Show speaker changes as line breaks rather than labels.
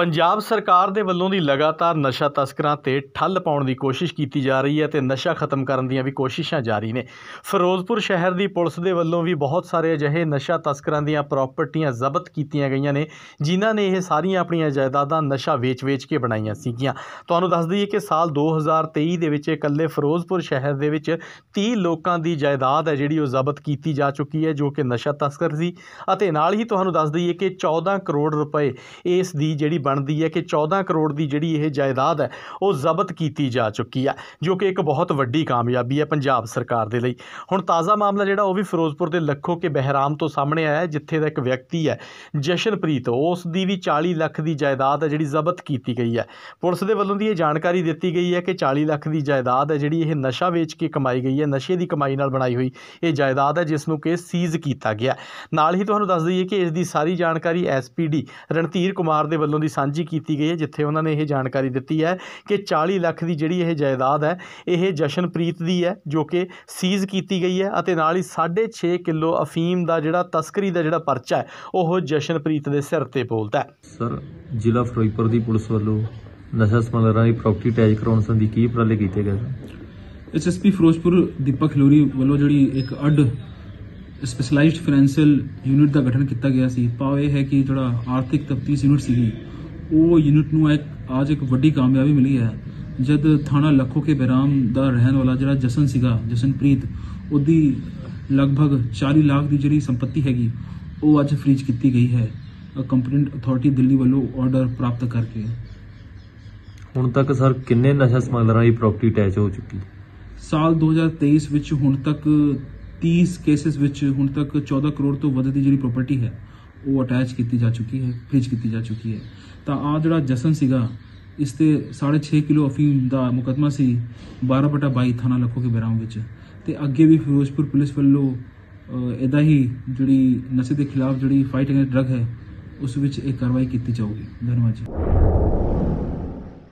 ਪੰਜਾਬ ਸਰਕਾਰ ਦੇ ਵੱਲੋਂ ਦੀ ਲਗਾਤਾਰ ਨਸ਼ਾ ਤਸਕਰਾਂ ਤੇ ਠੱਲ ਪਾਉਣ ਦੀ ਕੋਸ਼ਿਸ਼ ਕੀਤੀ ਜਾ ਰਹੀ ਹੈ ਤੇ ਨਸ਼ਾ ਖਤਮ ਕਰਨ ਦੀਆਂ ਵੀ ਕੋਸ਼ਿਸ਼ਾਂ ਜਾਰੀ ਨੇ। ਫਿਰੋਜ਼ਪੁਰ ਸ਼ਹਿਰ ਦੀ ਪੁਲਿਸ ਦੇ ਵੱਲੋਂ ਵੀ ਬਹੁਤ ਸਾਰੇ ਅਜਿਹੇ ਨਸ਼ਾ ਤਸਕਰਾਂ ਦੀਆਂ ਪ੍ਰਾਪਰਟੀਆਂ ਜ਼ਬਤ ਕੀਤੀਆਂ ਗਈਆਂ ਨੇ, ਜਿਨ੍ਹਾਂ ਨੇ ਇਹ ਸਾਰੀਆਂ ਆਪਣੀਆਂ ਜਾਇਦਾਦਾਂ ਨਸ਼ਾ ਵੇਚ-ਵੇਚ ਕੇ ਬਣਾਈਆਂ ਸੀਗੀਆਂ। ਤੁਹਾਨੂੰ ਦੱਸ ਦਈਏ ਕਿ ਸਾਲ 2023 ਦੇ ਵਿੱਚ ਇਕੱਲੇ ਫਿਰੋਜ਼ਪੁਰ ਸ਼ਹਿਰ ਦੇ ਵਿੱਚ 30 ਲੋਕਾਂ ਦੀ ਜਾਇਦਾਦ ਹੈ ਜਿਹੜੀ ਉਹ ਜ਼ਬਤ ਕੀਤੀ ਜਾ ਚੁੱਕੀ ਹੈ, ਜੋ ਕਿ ਨਸ਼ਾ ਤਸਕਰ ਸੀ। ਅਤੇ ਨਾਲ ਹੀ ਤੁਹਾਨੂੰ ਦੱਸ ਦਈਏ ਕਿ 14 ਕਰੋੜ ਰੁਪਏ ਇਸ ਦੀ ਜਿਹੜੀ ਬਣਦੀ ਹੈ ਕਿ 14 ਕਰੋੜ ਦੀ ਜਿਹੜੀ ਇਹ ਜਾਇਦਾਦ ਹੈ, ਉਹ ਜ਼ਬਤ ਕੀਤੀ ਜਾ ਚੁੱਕੀ ਹੈ, ਜੋ ਕਿ ਇੱਕ ਬਹੁਤ ਵੱਡੀ ਕਾਮਯਾਬੀ ਹੈ ਪੰਜਾਬ ਸਰਕਾਰ ਦੇ ਲਈ। ਹੁਣ ਤਾਜ਼ਾ ਮਾਮਲਾ ਜਿਹੜਾ ਉਹ ਵੀ ਫਿਰੋਜ਼ਪੁਰ ਦੇ ਲੱਖੋ ਕੇ ਬਹਿਰਾਮ ਤੋਂ ਸਾਹਮਣੇ ਆਇਆ ਜਿੱਥੇ ਦਾ ਇੱਕ ਵਿਅਕਤੀ ਹੈ, ਜਸ਼ਨਪ੍ਰੀਤ, ਉਸ ਦੀ ਵੀ 40 ਲੱਖ ਦੀ ਜਾਇਦਾਦ ਹੈ ਜਿਹੜੀ ਜ਼ਬਤ ਕੀਤੀ ਗਈ ਹੈ। ਪੁਲਿਸ ਦੇ ਵੱਲੋਂ ਦੀ ਇਹ ਜਾਣਕਾਰੀ ਦਿੱਤੀ ਗਈ ਹੈ ਕਿ 40 ਲੱਖ ਦੀ ਜਾਇਦਾਦ ਹੈ ਜਿਹੜੀ ਇਹ ਨਸ਼ਾ ਵੇਚ ਕੇ ਕਮਾਈ ਗਈ ਹੈ, ਨਸ਼ੇ ਦੀ ਕਮਾਈ ਨਾਲ ਬਣਾਈ ਹੋਈ ਇਹ ਜਾਇਦਾਦ ਹੈ, ਜਿਸ ਨੂੰ ਕਿ ਸੀਜ਼ ਕੀਤਾ ਗਿਆ ਨਾਲ ਹੀ ਤੁਹਾਨੂੰ ਦੱਸ ਦਈਏ ਕਿ ਇਸ ਦੀ ਸਾਰੀ ਜਾਣਕਾਰੀ ਐਸਪੀਡੀ ਰਣਧੀਰ ਕੁਮਾਰ ਦੇ ਵੱਲੋਂ ਦੀ ਸਾਂਝੀ ਕੀਤੀ ਗਈ ਹੈ ਜਿੱਥੇ ਉਹਨਾਂ ਨੇ ਇਹ ਜਾਣਕਾਰੀ ਦਿੱਤੀ ਹੈ ਕਿ 40 ਲੱਖ ਦੀ ਜਿਹੜੀ ਇਹ ਜਾਇਦਾਦ ਹੈ ਇਹ ਜਸ਼ਨਪ੍ਰੀਤ ਦੀ ਹੈ ਜੋ ਕਿ ਸੀਜ਼ ਕੀਤੀ ਗਈ ਹੈ ਅਤੇ ਨਾਲ ਹੀ 6.5 ਕਿਲੋ ਅਫੀਮ ਦਾ ਜਿਹੜਾ ਤਸਕਰੀ ਦਾ ਜਿਹੜਾ ਪਰਚਾ ਹੈ ਉਹ ਜਸ਼ਨਪ੍ਰੀਤ ਦੇ ਸਿਰ ਤੇ ਬੋਲਦਾ ਹੈ
ਸਰ ਜ਼ਿਲ੍ਹਾ ਫਿਰੋਜ਼ਪੁਰ ਦੀ ਪੁਲਿਸ ਵੱਲੋਂ ਨਸ਼ਾ ਸਮਗਲਰਾਂ ਦੀ ਪ੍ਰਾਪਰਟੀ ਅਟੈਚ ਕਰਾਉਣ ਸੰਬੰਧੀ ਕੀ ਉਪਰਾਲੇ ਕੀਤੇ ਗਏ ਸਨ?
ਐਸਐਸਪੀ ਫਿਰੋਜ਼ਪੁਰ ਦੀਪਕ ਖਲੋਰੀ ਵੱਲੋਂ ਜਿਹੜੀ ਇੱਕ ਅੱਡ ਸਪੈਸ਼ਲਾਈਜ਼ਡ ਫਾਈਨੈਂਸ਼ੀਅਲ ਯੂਨਿਟ ਦਾ ਗਠਨ ਕੀਤਾ ਗਿਆ ਸੀ ਭਾਵ ਇਹ ਹੈ ਕਿ ਜਿਹੜਾ ਆਰਥਿਕ ਤਫਤੀਸ਼ ਯੂਨਿਟ ਸੀਗੀ ਉਹ ਯੂਨਿਟ ਨੂੰ ਇੱਕ ਅੱਜ ਇੱਕ ਵੱਡੀ ਕਾਮਯਾਬੀ ਮਿਲੀ ਹੈ। ਜਦ ਥਾਣਾ ਲੱਖੋ ਕੇ ਬਹਿਰਾਮ ਦਾ ਰਹਿਣ ਵਾਲਾ ਜਿਹੜਾ ਜਸਨ ਸੀਗਾ ਜਸਨਪ੍ਰੀਤ ਉਹਦੀ ਲਗਭਗ 40 ਲੱਖ ਦੀ ਜਿਹੜੀ ਸੰਪਤੀ ਹੈਗੀ ਉਹ ਅੱਜ ਫ੍ਰੀਜ਼ ਕੀਤੀ ਗਈ ਹੈ। ਕੰਪਲੇਂਟ ਅਥਾਰਟੀ ਦਿੱਲੀ ਵੱਲੋਂ ਆਰਡਰ ਪ੍ਰਾਪਤ ਕਰਕੇ।
ਹੁਣ ਤੱਕ ਸਰ ਕਿੰਨੇ ਨਸ਼ਾ ਸਮਗਲਰਾਂ ਦੀ ਪ੍ਰਾਪਰਟੀ ਅਟੈਚ ਹੋ ਚੁੱਕੀ?
ਸਾਲ 2023 ਵਿੱਚ ਹੁਣ ਤੱਕ 30 ਕੇਸਿਸ ਵਿੱਚ ਹੁਣ ਤੱਕ 14 ਕਰੋੜ ਤੋਂ ਵੱਧ ਦੀ ਜਿਹੜੀ ਪ੍ਰਾਪਰਟੀ ਹੈ। ਉਹ ਅਟੈਚ ਕੀਤੀ ਜਾ ਚੁੱਕੀ ਹੈ ਫ੍ਰੀਜ ਕੀਤੀ ਜਾ ਚੁੱਕੀ ਹੈ। ਤਾਂ ਆ ਜਿਹੜਾ ਜਸਨ ਸੀਗਾ, ਇਸ ਤੇ 6.5 ਕਿਲੋ ਅਫੀਮ ਦਾ ਮੁਕਦਮਾ ਸੀ 12/22 ਥਾਣਾ ਲੱਖੋ ਕੇ ਬੈਰਾਮ ਵਿੱਚ। ਤੇ ਅੱਗੇ ਵੀ ਫਿਰੋਜ਼ਪੁਰ ਪੁਲਿਸ ਵੱਲੋਂ ਇਦਾਂ ਹੀ ਜਿਹੜੀ ਨਸ਼ੇ ਦੇ ਖਿਲਾਫ ਜਿਹੜੀ ਫਾਈਟ ਅਗੇਂਸਟ ਡਰਗ ਹੈ, ਉਸ ਵਿੱਚ ਇਹ ਕਾਰਵਾਈ ਕੀਤੀ ਜਾਊਗੀ। ਧੰਨਵਾਦ ਜੀ।